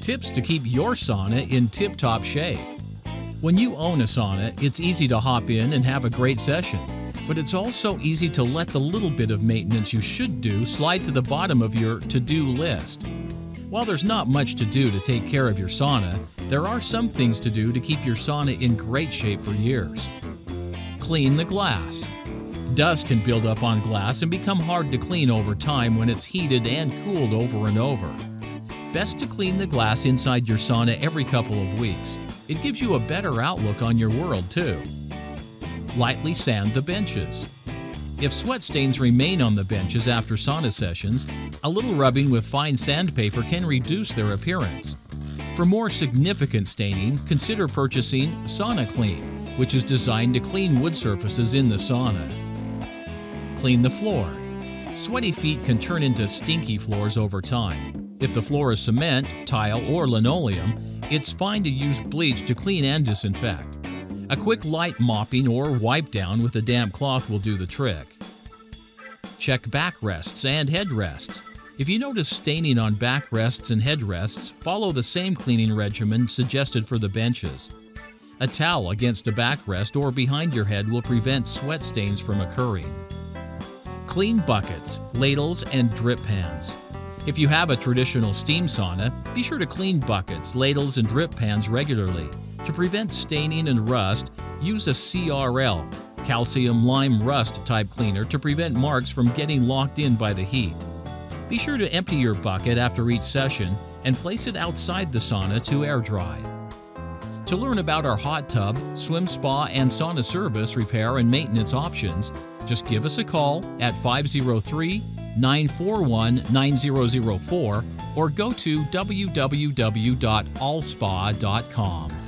Tips to keep your sauna in tip top shape. When you own a sauna, it's easy to hop in and have a great session. But it's also easy to let the little bit of maintenance you should do slide to the bottom of your to do list. While there's not much to do to take care of your sauna, there are some things to do to keep your sauna in great shape for years. Clean the glass. Dust can build up on glass and become hard to clean over time when it's heated and cooled over and over. Best to clean the glass inside your sauna every couple of weeks. It gives you a better outlook on your world, too. Lightly sand the benches. If sweat stains remain on the benches after sauna sessions, a little rubbing with fine sandpaper can reduce their appearance. For more significant staining, consider purchasing Sauna Clean, which is designed to clean wood surfaces in the sauna. Clean the floor. Sweaty feet can turn into stinky floors over time. If the floor is cement, tile, or linoleum, it's fine to use bleach to clean and disinfect. A quick light mopping or wipe down with a damp cloth will do the trick. Check backrests and headrests. If you notice staining on backrests and headrests, follow the same cleaning regimen suggested for the benches. A towel against a backrest or behind your head will prevent sweat stains from occurring. Clean buckets, ladles, and drip pans. If you have a traditional steam sauna, be sure to clean buckets, ladles, and drip pans regularly. To prevent staining and rust, use a CRL, calcium lime rust type cleaner to prevent marks from getting locked in by the heat. Be sure to empty your bucket after each session and place it outside the sauna to air dry. To learn about our hot tub, swim spa, and sauna service repair and maintenance options, just give us a call at 503 941 9004 or go to www.allspa.com.